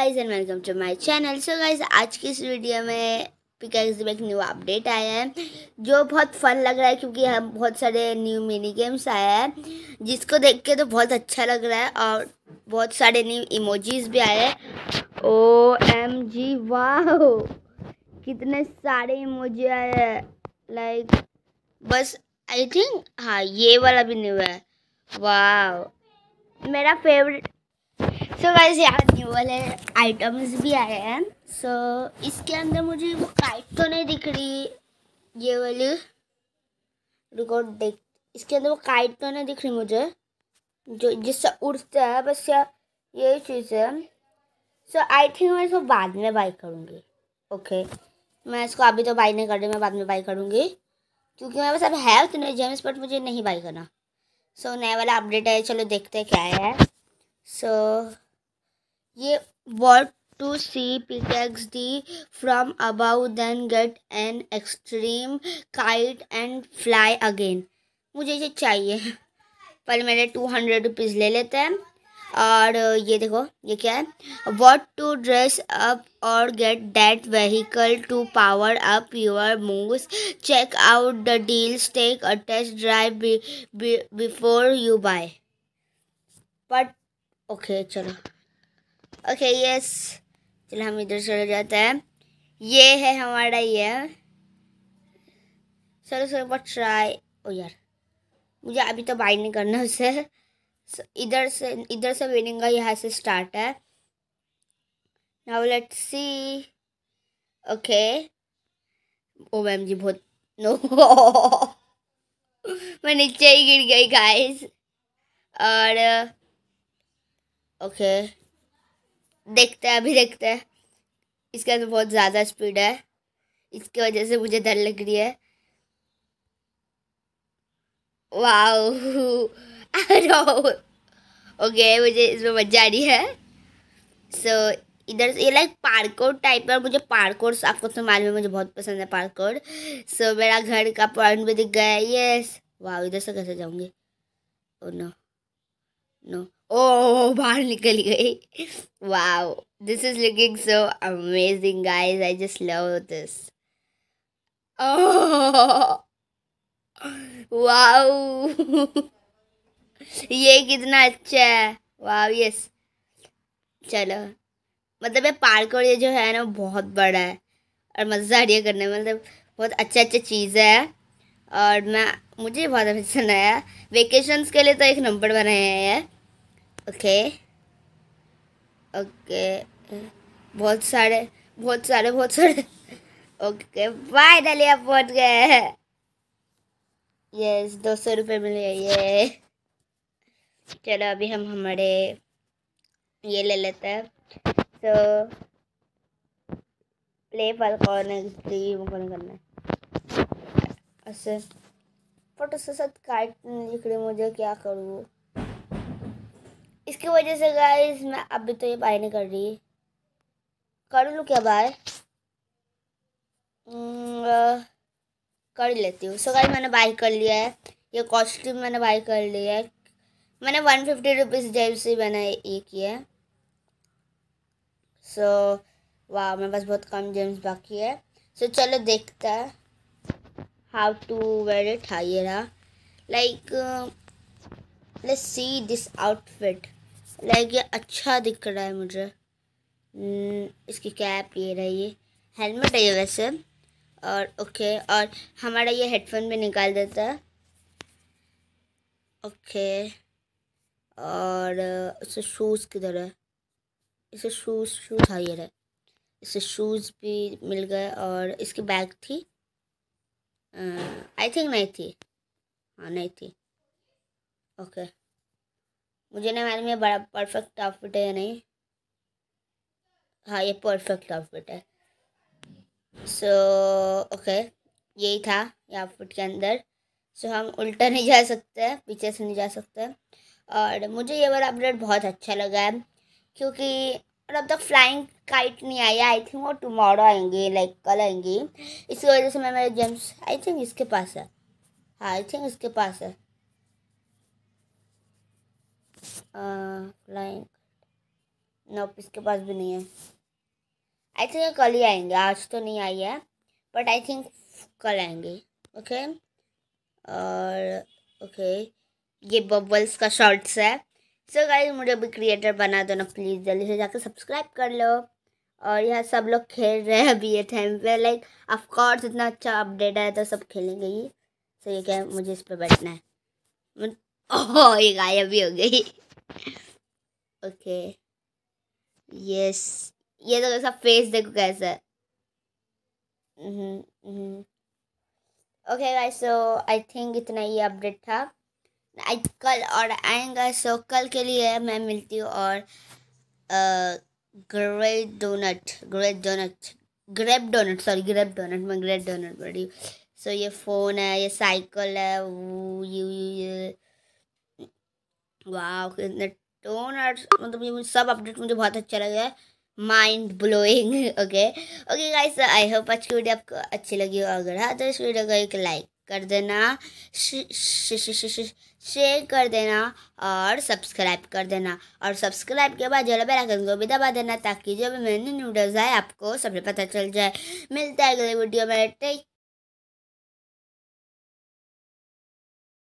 Guys and welcome to my channel so guys आज की इस वीडियो में पिकाइज में एक न्यू अपडेट आया है, जो बहुत फन लग रहा है क्योंकि हम बहुत सारे न्यू मिनी गेम्स आया है, जिसको देख के तो बहुत अच्छा लग रहा है और बहुत सारे न्यू इमोजीज भी आए हैं। ओ एम जी वाह कितने सारे इमोजी आए हैं। लाइक बस आई थिंक हाँ ये वाला भी न्यू है। वाह मेरा फेवरेट सो गाइस यहाँ न्यू वाले आइटम्स भी आए हैं। सो so, इसके अंदर मुझे वो काइट तो नहीं दिख रही ये वाली। रुको देख इसके अंदर वो काइट तो नहीं दिख रही मुझे जो जिससे उड़ता है बस या यही चीज़ है। सो आई थिंक मैं इसको बाद में बाई करूँगी ओके okay. मैं इसको अभी तो बाई नहीं कर रही मैं बाद में बाई करूँगी क्योंकि मेरे पास अब है उतने जेम्स बट मुझे नहीं बाई करना। सो so, नया वाला अपडेट है चलो देखते हैं क्या है। सो so, ये what to see pickaxe the from about then get an extreme kite and fly again मुझे ये चाहिए। पहले मेरे टू हंड्रेड रुपीज़ ले लेते हैं। और ये देखो, ये क्या है? वॉट टू ड्रेस अप और get that vehicle to power up your moves check out the deals take a test drive before you buy but okay चलो। ओके यस चलो हम इधर चले जाते हैं। ये है हमारा ये। चलो चलो बट ट्राई ओ यार, मुझे अभी तो बाई नहीं करना उसे। इधर से इधर से विनिंग का यहाँ से स्टार्ट है। Now let's see okay oh ma'am ji बहुत नो मैं नीचे ही गिर गई गाइस और ओके okay. देखते हैं अभी देखते हैं। इसका तो बहुत ज़्यादा स्पीड है। इसकी वजह से मुझे डर लग रही है। वाओ ओके मुझे इसमें मज़ा आ रही है। सो so, इधर से ये लाइक पार्कोड टाइप है मुझे पार्कोड आपको तो मालूम है मुझे बहुत पसंद है पार्कोड सो so, मेरा घर का पॉइंट भी दिख गया है। यस वाह इधर से कैसे जाऊँगी? ओ नो नो Oh, बाहर निकल गई। This is looking so amazing guys. I just love this. Oh. Wow. ये कितना अच्छा है। वाह यस चलो। मतलब ये पार्क और ये जो है ना बहुत बड़ा है। और मज़ा आ रही है करने में। मतलब बहुत अच्छा अच्छा चीज़ है। और मैं मुझे बहुत पसंद आया वेकेशंस के लिए तो एक नंबर बनाया है ओके ओके बहुत सारे बहुत सारे बहुत सारे। ओके फाइनली आप पहुँच गए यस दो सौ रुपये मिल ये चलो अभी हम हमारे ये ले लेते हैं। तो प्ले पर कौन है? करना है? ऐसे फ़ोटो से साथ काट रही मुझे क्या करूँ? इसकी वजह से गाइस मैं अभी तो ये बाय नहीं कर रही। कर लूँ क्या बाय हम्म, कर लेती हूँ। सो गाइस मैंने बाय कर लिया है। ये कॉस्ट्यूम मैंने बाय कर लिया है। मैंने वन फिफ्टी रुपीज़ जेब से मैंने ये किया है। सो वाह मेरे पास बहुत कम जेम्स बाकी है। सो so, चलो देखता है। हाउ टू वेर इट हाँ ये रहा like let's see this outfit like ये अच्छा दिख रहा है मुझे। Hmm, इसकी कैप ये रही है। हेलमेट है ये वैसे। और ओके और हमारा ये हेडफोन भी निकाल देता है। ओके और इसे शूज़ किधर है? इसे शूज़ शूज़ हाँ ये रहे इसे शूज़ भी मिल गए और इसकी बैग थी। आई थिंक नहीं थी हाँ नहीं थी ओके मुझे नहीं मालूम ये बड़ा परफेक्ट आउटफिट है या नहीं? हाँ ये परफेक्ट आउटफिट है. सो so, ओके यही था ये आउटफिट के अंदर. सो so, हम उल्टा नहीं जा सकते पीछे से नहीं जा सकते. और मुझे ये वाला अपडेट बहुत अच्छा लगा है क्योंकि और अब तक फ्लाइंग काइट नहीं आया आई थिंक वो टुमारो आएँगे लाइक कल आएँगी. इसकी वजह से मैं मेरे जेम्स आई थिंक इसके पास है. हाँ आई थिंक इसके पास है. फ्लाइंग नो इसके पास भी नहीं है. आई थिंक कल ही आएँगे. आज तो नहीं आई है बट आई थिंक कल आएँगे. ओके और ओके ये बबल्स का शॉर्ट्स है. सो गाइस मुझे भी क्रिएटर बना दो ना प्लीज़ जल्दी से जाकर सब्सक्राइब कर लो। और यहाँ सब लोग खेल रहे हैं अभी ये टाइम पे। लाइक ऑफ़ कोर्स इतना अच्छा अपडेट आया तो सब खेलेंगे ही। सो ये क्या मुझे इस पर बैठना है। ओह, ये गायब भी हो गई। ओके यस ये तो कैसा फेस देखो कैसा है। Okay guys so I think इतना ही अपडेट था। आई कल और आएँगा सो कल के लिए मैं मिलती हूँ और great donut great donut grape donut sorry grape donut मैं ग्रेट डोनट बोल रही हूँ। सो ये फ़ोन है, ये साइकिल है वो यू, ये वाह कितने डोनट मतलब ये सब अपडेट मुझे बहुत अच्छा लगा है। Mind blowing okay okay guys I hope आज की वीडियो आपको अच्छी लगी हो। अगर हाँ तो इस वीडियो को एक लाइक कर देना शेयर कर देना और सब्सक्राइब कर देना। और सब्सक्राइब के बाद जो बेल आइकन को भी दबा देना ताकि जब मैंने नूडल्स आए, आपको सबसे पता चल जाए। मिलता है अगले वीडियो में। टेक